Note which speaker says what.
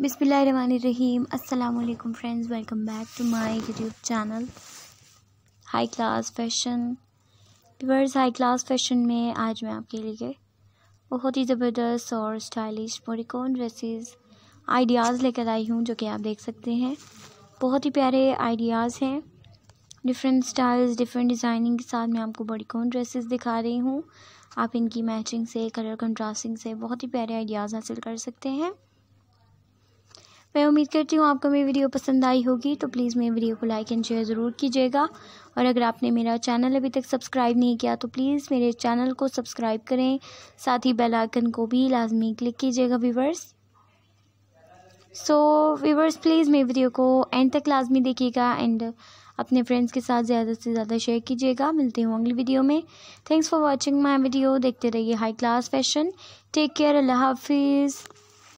Speaker 1: बिस्मिल्लाहिर्रहमानिर्रहीम। अस्सलाम वालेकुम friends, welcome back to my YouTube channel. High class fashion viewers high class fashion में आज मैं आपके लिए बहुत ही ज़बरदस्त और स्टाइलिश मोरिकॉन ड्रेसेस आइडियाज़ लेकर आई हूँ, जो कि आप देख सकते हैं। बहुत ही प्यारे आइडियाज़ हैं। डिफरेंट स्टाइल्स डिफरेंट डिज़ाइनिंग के साथ मैं आपको बॉडीकॉन ड्रेसेस दिखा रही हूँ। आप इनकी मैचिंग से कलर कंट्रास्टिंग से बहुत ही प्यारे आइडियाज़ हासिल कर सकते हैं। मैं उम्मीद करती हूँ आपको मेरी वीडियो पसंद आई होगी तो प्लीज़ मेरी वीडियो को लाइक एंड शेयर ज़रूर कीजिएगा। और अगर आपने मेरा चैनल अभी तक सब्सक्राइब नहीं किया तो प्लीज़ मेरे चैनल को सब्सक्राइब करें। साथ ही बेल आइकन को भी लाजमी क्लिक कीजिएगा व्यूवर्स सो व्यूवर्स प्लीज़ मेरी वीडियो को एंड तक लाजमी देखिएगा एंड अपने फ्रेंड्स के साथ ज़्यादा से ज़्यादा शेयर कीजिएगा। मिलते हूँ अगली वीडियो में। Thanks for watching my video देखते रहिए high class fashion take care अल्लाह हाफिज़।